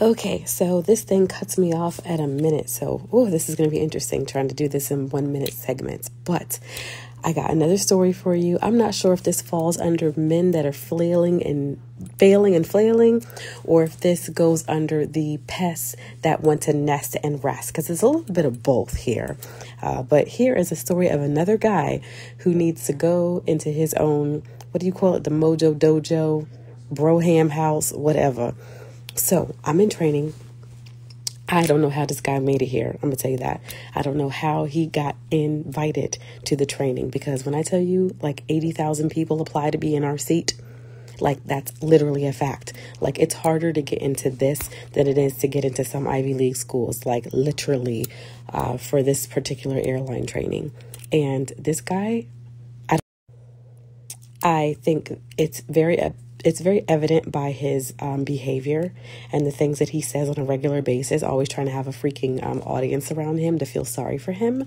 Okay, so this thing cuts me off at a minute. So, oh, this is going to be interesting trying to do this in one minute segments. But I got another story for you. I'm not sure if this falls under men that are flailing and failing and flailing, or if this goes under the pests that want to nest and rest, because there's a little bit of both here. Uh, but here is a story of another guy who needs to go into his own, what do you call it, the Mojo Dojo, Broham House, whatever so I'm in training. I don't know how this guy made it here. I'm going to tell you that. I don't know how he got invited to the training because when I tell you like 80,000 people apply to be in our seat, like that's literally a fact. Like it's harder to get into this than it is to get into some Ivy League schools, like literally uh, for this particular airline training. And this guy, I, I think it's very it's very evident by his um, behavior and the things that he says on a regular basis, always trying to have a freaking um, audience around him to feel sorry for him.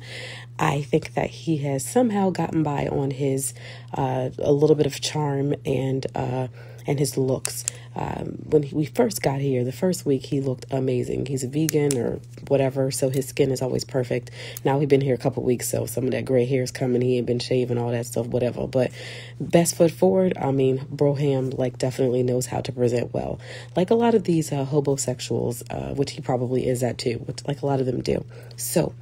I think that he has somehow gotten by on his uh, a little bit of charm and uh, and his looks. Um, when he, we first got here, the first week he looked amazing. He's a vegan or whatever, so his skin is always perfect. Now we've been here a couple weeks, so some of that gray hair is coming. He ain't been shaving, all that stuff, whatever. But best foot forward. I mean, Broham like definitely knows how to present well, like a lot of these uh, hobosexuals, uh, which he probably is at too, which like a lot of them do. So.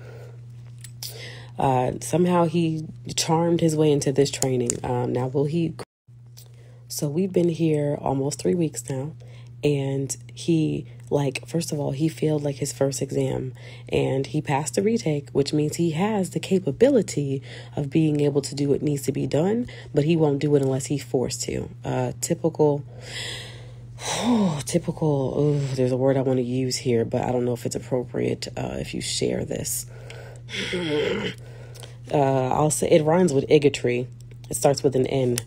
Uh, somehow he charmed his way into this training. Um, now, will he so we've been here almost three weeks now. And he, like, first of all, he failed like his first exam and he passed the retake, which means he has the capability of being able to do what needs to be done, but he won't do it unless he's forced to. Uh, typical. Oh, typical. Oh, there's a word I want to use here, but I don't know if it's appropriate uh, if you share this. Uh, I'll say it rhymes with bigotry. It starts with an N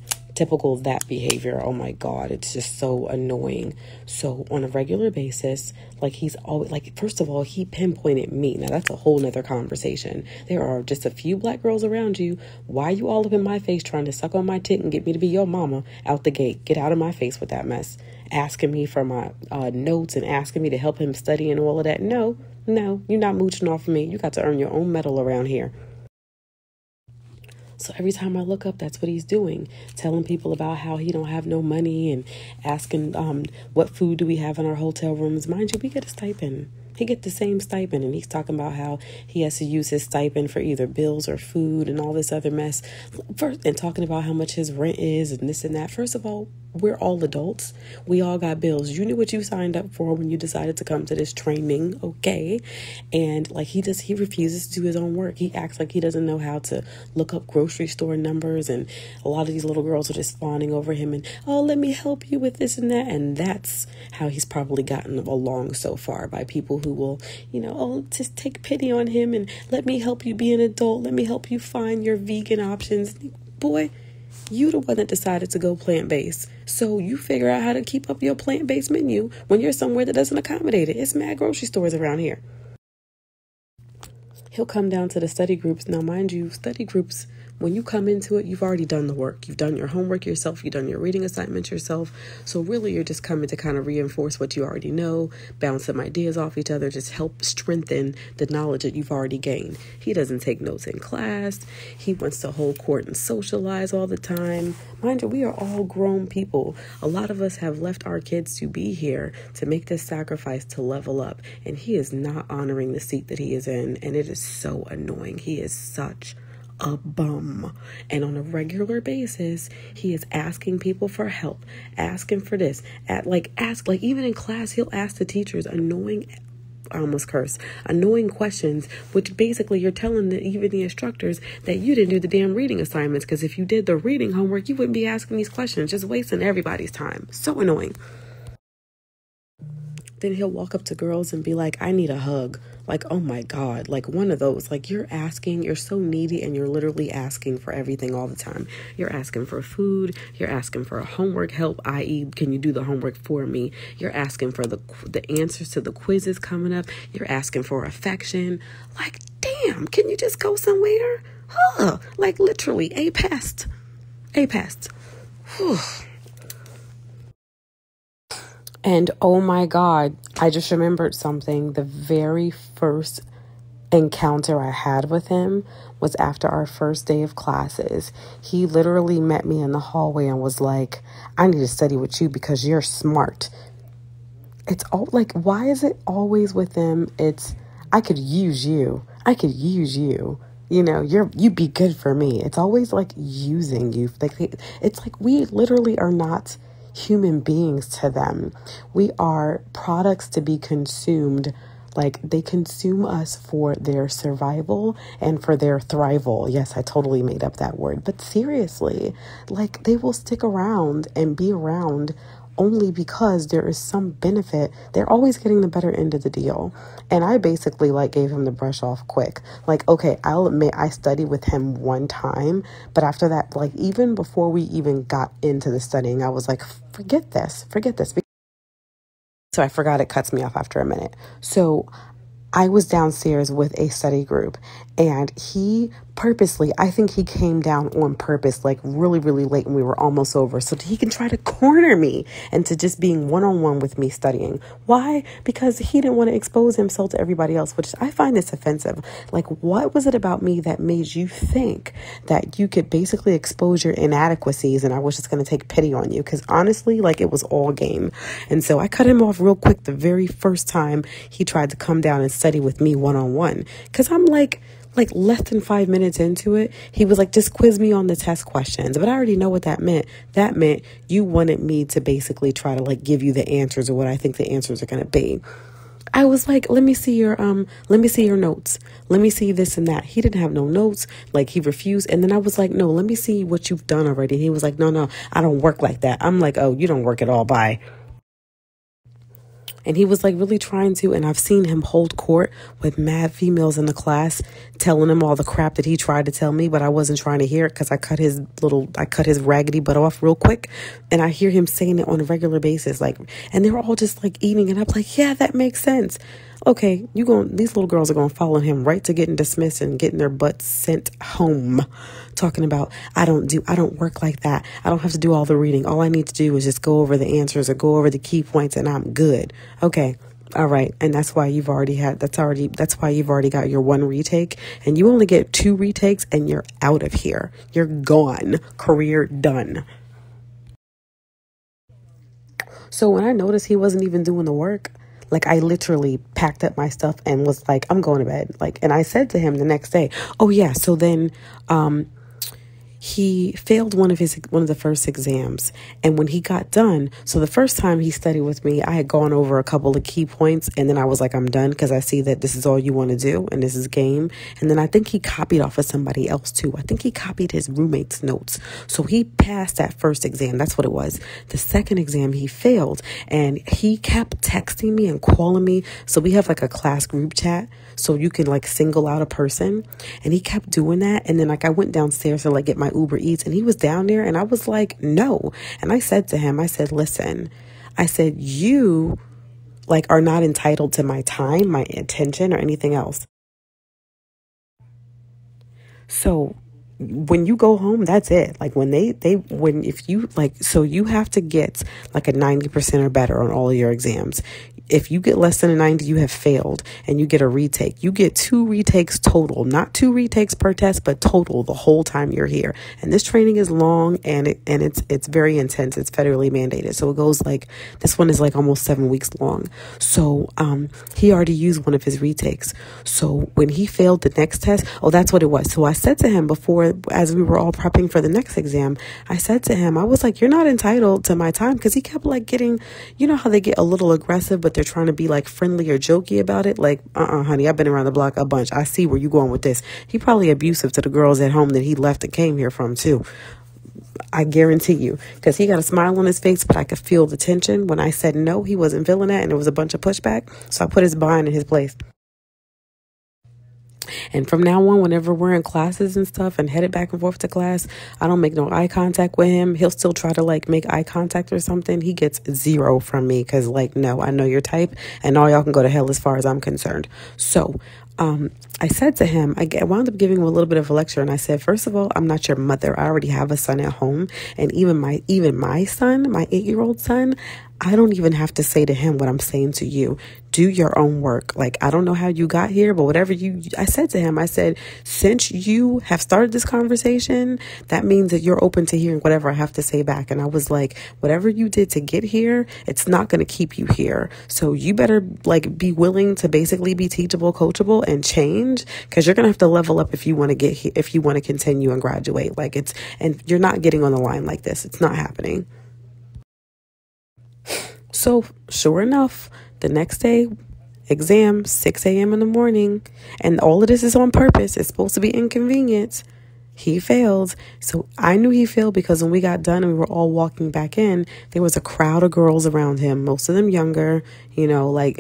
typical of that behavior. Oh my God, it's just so annoying. So, on a regular basis, like he's always like, first of all, he pinpointed me. Now, that's a whole nother conversation. There are just a few black girls around you. Why you all up in my face trying to suck on my tit and get me to be your mama out the gate? Get out of my face with that mess. Asking me for my uh, notes and asking me to help him study and all of that. No, no, you're not mooching off of me. You got to earn your own medal around here. So every time I look up, that's what he's doing, telling people about how he don't have no money and asking um, what food do we have in our hotel rooms. Mind you, we get a stipend he get the same stipend and he's talking about how he has to use his stipend for either bills or food and all this other mess. First and talking about how much his rent is and this and that. First of all we're all adults. We all got bills. You knew what you signed up for when you decided to come to this training okay? And like he does he refuses to do his own work. He acts like he doesn't know how to look up grocery store numbers and a lot of these little girls are just fawning over him and oh let me help you with this and that. And that's how he's probably gotten along so far by people who will, you know, oh, just take pity on him and let me help you be an adult. Let me help you find your vegan options. Boy, you the one that decided to go plant based. So you figure out how to keep up your plant based menu when you're somewhere that doesn't accommodate it. It's mad grocery stores around here. He'll come down to the study groups. Now, mind you, study groups when you come into it, you've already done the work. You've done your homework yourself, you've done your reading assignments yourself. So, really, you're just coming to kind of reinforce what you already know, bounce some ideas off each other, just help strengthen the knowledge that you've already gained. He doesn't take notes in class, he wants to hold court and socialize all the time. Mind you, we are all grown people. A lot of us have left our kids to be here to make this sacrifice to level up, and he is not honoring the seat that he is in, and it is so annoying. He is such a bum. And on a regular basis, he is asking people for help, asking for this. At like ask like even in class, he'll ask the teachers annoying I almost curse annoying questions, which basically you're telling the, even the instructors that you didn't do the damn reading assignments. Because if you did the reading homework, you wouldn't be asking these questions, just wasting everybody's time. So annoying. Then he'll walk up to girls and be like, I need a hug. Like, oh my God, like one of those. Like, you're asking, you're so needy, and you're literally asking for everything all the time. You're asking for food, you're asking for homework help, i.e., can you do the homework for me? You're asking for the, the answers to the quizzes coming up, you're asking for affection. Like, damn, can you just go somewhere? Huh, like, literally, a pest. A pest. Whew. And oh my God, I just remembered something. The very first encounter I had with him was after our first day of classes. He literally met me in the hallway and was like, I need to study with you because you're smart. It's all like, why is it always with them? It's, I could use you. I could use you. You know, you're you'd be good for me. It's always like using you. Like it's like we literally are not human beings to them. We are products to be consumed. Like they consume us for their survival and for their thrival. Yes, I totally made up that word. But seriously, like they will stick around and be around only because there is some benefit. They're always getting the better end of the deal. And I basically like gave him the brush off quick. Like, okay, I'll admit I studied with him one time, but after that, like even before we even got into the studying, I was like, forget this, forget this. So I forgot it cuts me off after a minute. So I was downstairs with a study group and he purposely, I think he came down on purpose, like really, really late and we were almost over, so he can try to corner me into just being one on one with me studying. Why? Because he didn't want to expose himself to everybody else, which I find this offensive. Like, what was it about me that made you think that you could basically expose your inadequacies and I was just going to take pity on you? Because honestly, like, it was all game. And so I cut him off real quick the very first time he tried to come down and study with me one on one. Because I'm like, like less than five minutes into it, he was like, just quiz me on the test questions. But I already know what that meant. That meant you wanted me to basically try to like give you the answers or what I think the answers are going to be. I was like, let me see your um let me see your notes. Let me see this and that. He didn't have no notes. Like he refused. And then I was like, no, let me see what you've done already. And he was like, no, no, I don't work like that. I'm like, oh, you don't work at all. Bye. And he was like really trying to. And I've seen him hold court with mad females in the class, telling him all the crap that he tried to tell me, but I wasn't trying to hear it because I cut his little, I cut his raggedy butt off real quick. And I hear him saying it on a regular basis. Like, and they're all just like eating it up. Like, yeah, that makes sense okay, you going these little girls are going to follow him right to getting dismissed and getting their butts sent home. Talking about I don't do I don't work like that. I don't have to do all the reading. All I need to do is just go over the answers or go over the key points and I'm good. Okay. All right. And that's why you've already had that's already that's why you've already got your one retake and you only get two retakes and you're out of here. You're gone. Career done. So when I noticed he wasn't even doing the work, like I literally packed up my stuff and was like, I'm going to bed. Like, and I said to him the next day, oh yeah, so then, um, he failed one of his one of the first exams. And when he got done so the first time he studied with me i had gone over a couple of key points and then i was like i'm done because i see that this is all you want to do and this is game. And then i think he copied off of somebody else too. I think he copied his roommate's notes. So he passed that first exam. That's what it was. The second exam he failed and he kept texting me and calling me. So we have like a class group chat so you can like single out a person. And he kept doing that and then like i went downstairs to like get my Uber Eats and he was down there and I was like, no. And I said to him, I said, listen, I said, you like are not entitled to my time, my attention or anything else. So when you go home, that's it. Like when they, they, when, if you like, so you have to get like a 90% or better on all of your exams if you get less than a 90, you have failed and you get a retake. You get two retakes total, not two retakes per test, but total the whole time you're here. And this training is long and it, and it's it's very intense. It's federally mandated. So it goes like this one is like almost 7 weeks long. So um he already used one of his retakes. So when he failed the next test, oh that's what it was. So I said to him before as we were all prepping for the next exam, I said to him, I was like, "You're not entitled to my time" because he kept like getting, you know how they get a little aggressive but they're they're trying to be like friendly or jokey about it. Like, uh uh honey, I've been around the block a bunch. I see where you're going with this. He probably abusive to the girls at home that he left and came here from, too. I guarantee you, because he got a smile on his face, but I could feel the tension. When I said no, he wasn't feeling that, and there was a bunch of pushback. So I put his behind in his place. And from now on, whenever we're in classes and stuff and headed back and forth to class, I don't make no eye contact with him. He'll still try to like make eye contact or something. He gets zero from me because, like, no, I know your type and all y'all can go to hell as far as I'm concerned. So, um, I said to him, I wound up giving him a little bit of a lecture, and I said, first of all, I'm not your mother. I already have a son at home, and even my even my son, my eight year old son, I don't even have to say to him what I'm saying to you. Do your own work. Like, I don't know how you got here, but whatever you, I said to him, I said, since you have started this conversation, that means that you're open to hearing whatever I have to say back. And I was like, whatever you did to get here, it's not going to keep you here. So you better like be willing to basically be teachable, coachable and change because you're going to have to level up if you want to get here, if you want to continue and graduate. Like it's, and you're not getting on the line like this. It's not happening. So, sure enough, the next day, exam, 6 a.m. in the morning, and all of this is on purpose. It's supposed to be inconvenient. He failed. So I knew he failed because when we got done and we were all walking back in, there was a crowd of girls around him, most of them younger, you know, like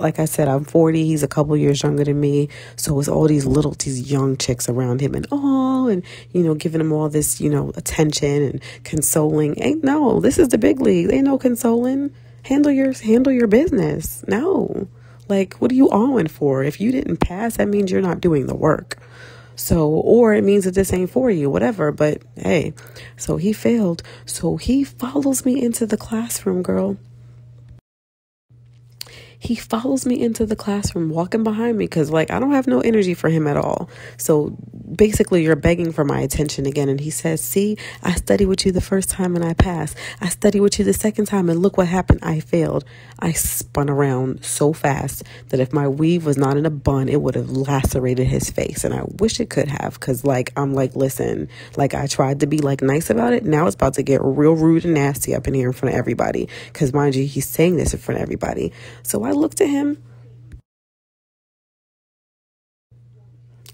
like I said, I'm 40. He's a couple years younger than me. So it's all these little, these young chicks around him and oh, and, you know, giving him all this, you know, attention and consoling. Ain't no, this is the big league. Ain't no consoling handle your handle your business. No. Like what are you owing for? If you didn't pass, that means you're not doing the work. So, or it means that this ain't for you, whatever. But hey, so he failed. So he follows me into the classroom, girl. He follows me into the classroom, walking behind me, because, like, I don't have no energy for him at all. So basically, you're begging for my attention again. And he says, See, I studied with you the first time and I passed. I studied with you the second time, and look what happened. I failed. I spun around so fast that if my weave was not in a bun, it would have lacerated his face. And I wish it could have, because, like, I'm like, listen, like, I tried to be, like, nice about it. Now it's about to get real rude and nasty up in here in front of everybody. Because, mind you, he's saying this in front of everybody. So I looked at him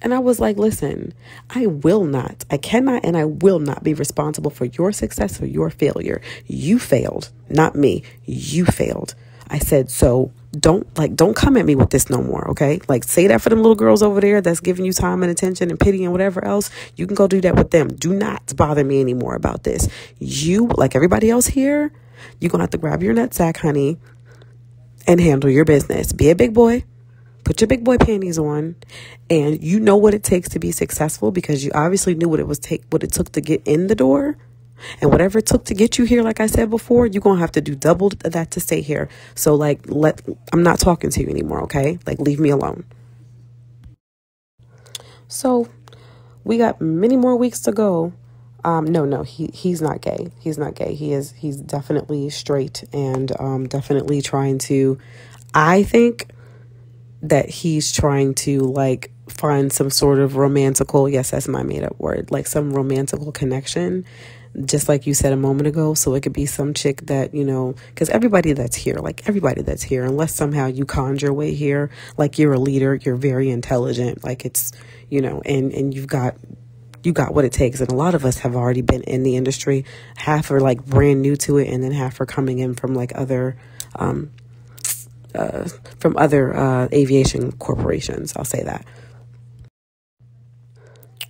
and I was like, listen, I will not, I cannot, and I will not be responsible for your success or your failure. You failed, not me. You failed. I said, so don't like don't come at me with this no more, okay? Like say that for them little girls over there that's giving you time and attention and pity and whatever else. You can go do that with them. Do not bother me anymore about this. You, like everybody else here, you're gonna have to grab your nutsack, honey, and handle your business. Be a big boy. Put your big boy panties on and you know what it takes to be successful because you obviously knew what it was take what it took to get in the door. And whatever it took to get you here, like I said before, you're gonna have to do double that to stay here. So like let I'm not talking to you anymore, okay? Like leave me alone. So we got many more weeks to go um, no, no, he he's not gay. He's not gay. He is he's definitely straight and um, definitely trying to. I think that he's trying to like find some sort of romantical. Yes, that's my made up word. Like some romantical connection just like you said a moment ago. So it could be some chick that, you know, because everybody that's here, like everybody that's here, unless somehow you conjure way here, like you're a leader, you're very intelligent, like it's, you know, and, and you've got you got what it takes. And a lot of us have already been in the industry. Half are like brand new to it, and then half are coming in from like other, um, uh, from other uh, aviation corporations. I'll say that.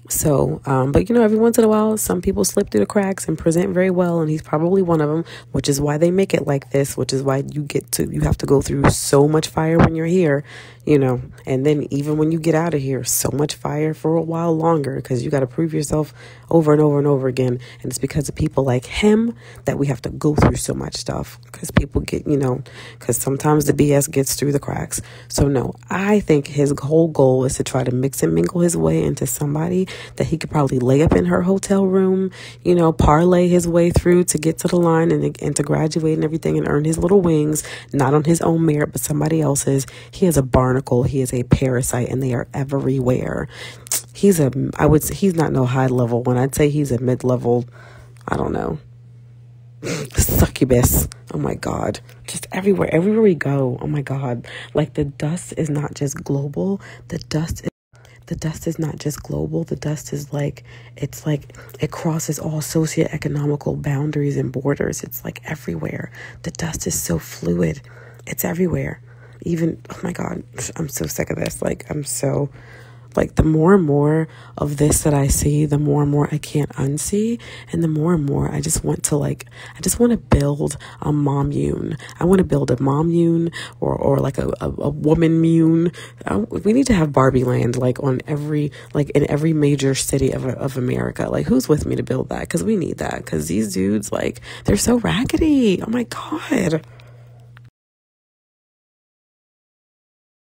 So, um, but you know, every once in a while, some people slip through the cracks and present very well, and he's probably one of them, which is why they make it like this, which is why you get to, you have to go through so much fire when you're here you know, and then even when you get out of here, so much fire for a while longer because you got to prove yourself over and over and over again. And it's because of people like him that we have to go through so much stuff because people get, you know, because sometimes the BS gets through the cracks. So, no, I think his whole goal is to try to mix and mingle his way into somebody that he could probably lay up in her hotel room, you know, parlay his way through to get to the line and, and to graduate and everything and earn his little wings, not on his own merit, but somebody else's. He is a barnacle. He is a parasite and they are everywhere. He's a, I would say, he's not no high level When I'd say he's a mid level, I don't know, succubus. Oh my God. Just everywhere, everywhere we go. Oh my God. Like the dust is not just global, the dust is the dust is not just global. The dust is like, it's like, it crosses all socioeconomical boundaries and borders. It's like everywhere. The dust is so fluid. It's everywhere even oh my god i'm so sick of this like i'm so like the more and more of this that I see, the more and more I can't unsee. And the more and more I just want to like, I just want to build a mommune. I want to build a mom mommune or, or like a, a, a woman mune. Uh, we need to have Barbie land like on every, like in every major city of, of America. Like who's with me to build that? Cause we need that. Cause these dudes, like, they're so raggedy. Oh my God.